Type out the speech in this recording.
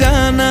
जाना